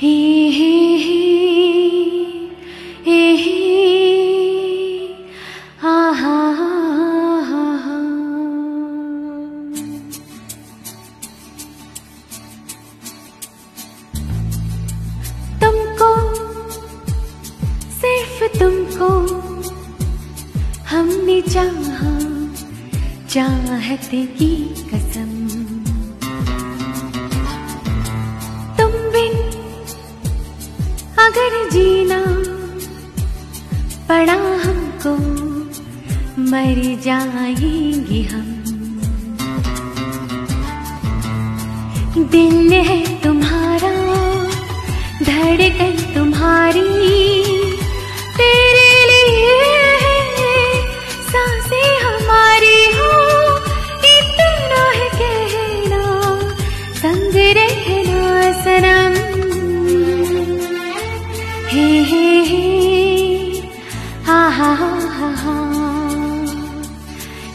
hi hi hi hi hi ha ha ha तुमको सिर्फ तुमको हमने चाहा चाहते की कसम अगर जीना पड़ा हमको मर जाएँगे हम। दिल है तुम्हारा धड़कन तुम्हारी हा हा हा हा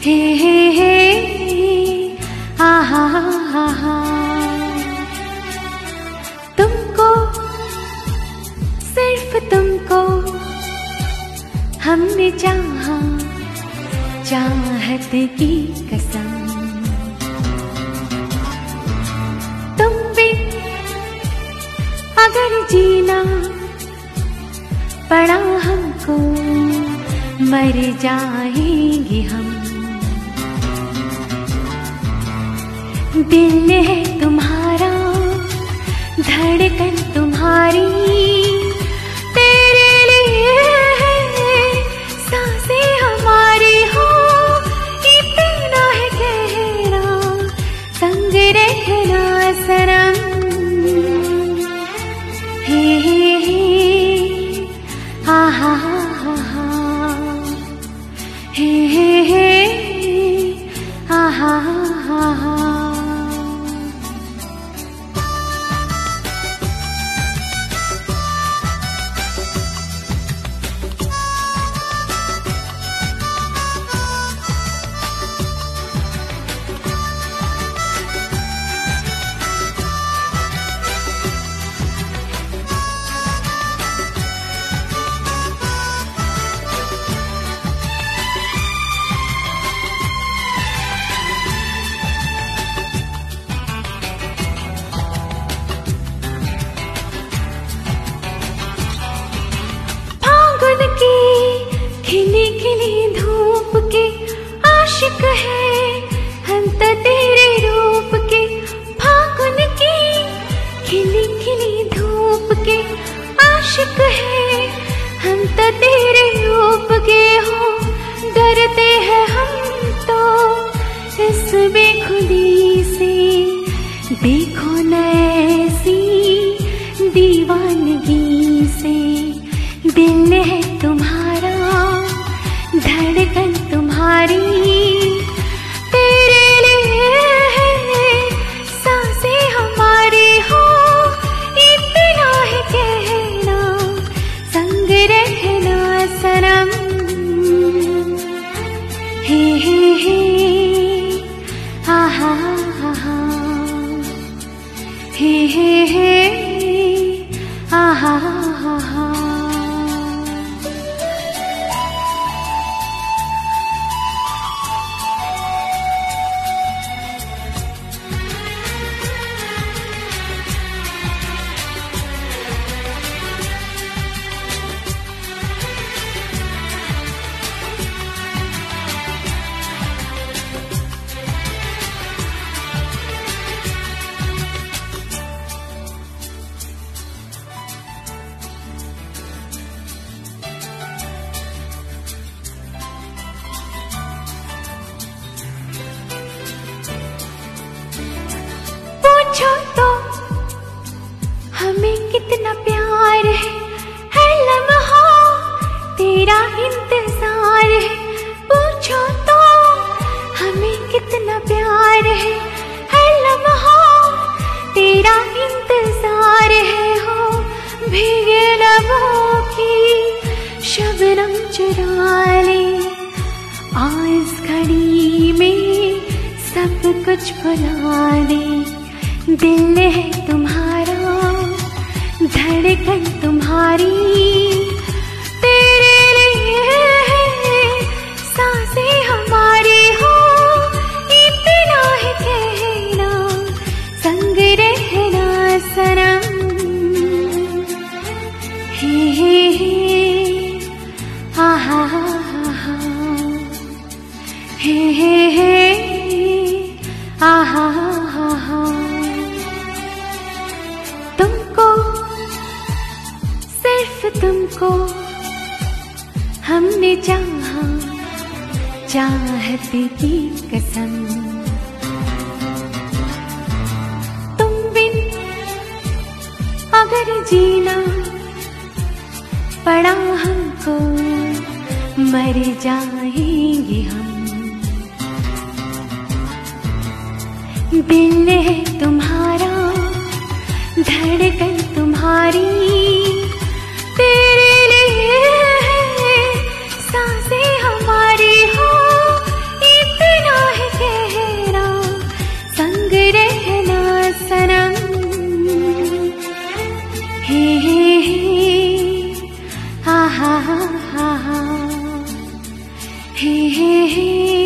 हे हे हे, हा. हा हा हा हा तुमको, सिर्फ़ तुमको, हमने चाहा चाहत की कसम। तुम भी, अगर जीना पड़ा हमको मर जाएँगे हम। दिल है तुम्हारा, धड़कन तुम्हारी। तेरे लिए है साँसें हमारी हो, इतना है कहना संग रहना सनम हा हा हा हा आशिक है हम तो तेरे चुरा ले आज घड़ी में सब कुछ भुला दे दिल है तुम्हारा धड़कन तुम्हारी। हा तुमको, सिर्फ़ तुमको हमने चाहा चाहत की कसम। तुम बिन अगर जीना पड़ा हमको, मर जाएँगे हम। दिल है तुम्हारा, धड़कन तुम्हारी। तेरे लिए साँसें हमारी हो इतना है कहना संग रहना सनम। हे हे हे, हा हा हा हा। हे हे हे